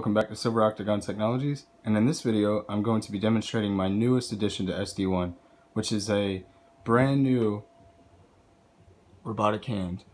welcome back to Silver Octagon Technologies, and in this video I'm going to be demonstrating my newest addition to SD1, which is a brand new robotic hand.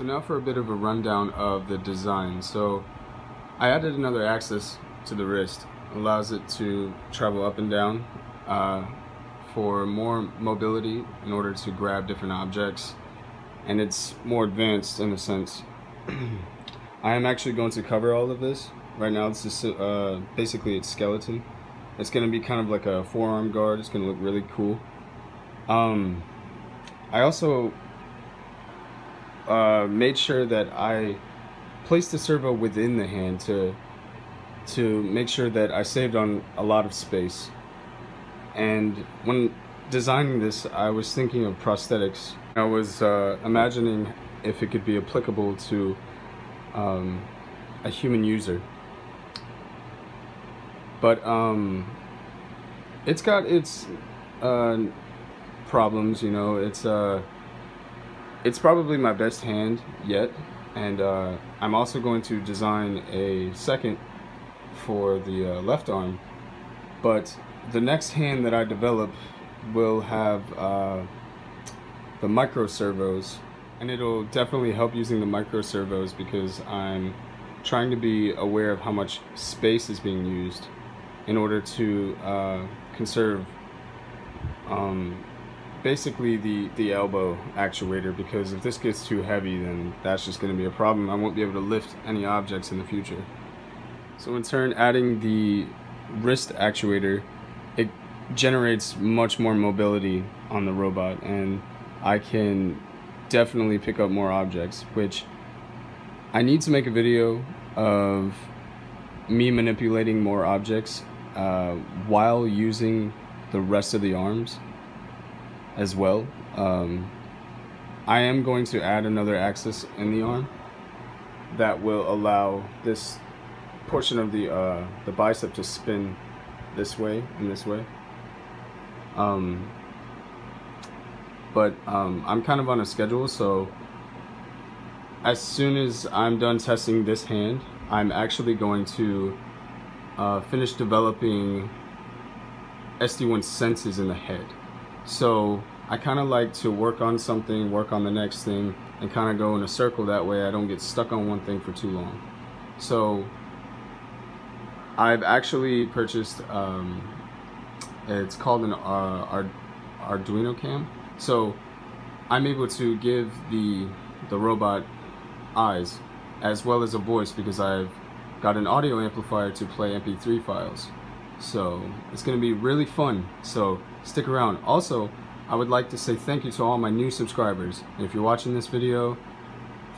So now for a bit of a rundown of the design. So I added another axis to the wrist. Allows it to travel up and down uh, for more mobility in order to grab different objects. And it's more advanced in a sense. I am actually going to cover all of this. Right now this is uh, basically its skeleton. It's going to be kind of like a forearm guard. It's going to look really cool. Um, I also uh, made sure that I placed the servo within the hand to to make sure that I saved on a lot of space. And when designing this, I was thinking of prosthetics. I was uh, imagining if it could be applicable to um, a human user. But um, it's got its uh, problems, you know. It's uh, it's probably my best hand yet and uh, I'm also going to design a second for the uh, left arm but the next hand that I develop will have uh, the micro servos and it'll definitely help using the micro servos because I'm trying to be aware of how much space is being used in order to uh, conserve um, basically the, the elbow actuator because if this gets too heavy then that's just going to be a problem. I won't be able to lift any objects in the future. So in turn adding the wrist actuator it generates much more mobility on the robot and I can definitely pick up more objects which I need to make a video of me manipulating more objects uh, while using the rest of the arms as well. Um, I am going to add another axis in the arm that will allow this portion of the uh, the bicep to spin this way and this way. Um, but um, I'm kind of on a schedule, so as soon as I'm done testing this hand, I'm actually going to uh, finish developing SD1 senses in the head. So I kind of like to work on something, work on the next thing, and kind of go in a circle that way I don't get stuck on one thing for too long. So I've actually purchased, um, it's called an uh, Arduino cam. So I'm able to give the the robot eyes as well as a voice because I've got an audio amplifier to play MP3 files. So it's going to be really fun. So stick around. Also, I would like to say thank you to all my new subscribers. If you're watching this video,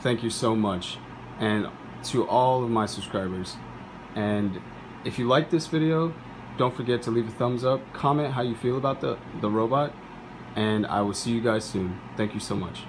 thank you so much. And to all of my subscribers. And if you like this video, don't forget to leave a thumbs up, comment how you feel about the, the robot, and I will see you guys soon. Thank you so much.